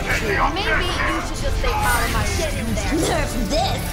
Maybe you should just stay out of my shit in there. Nerf this!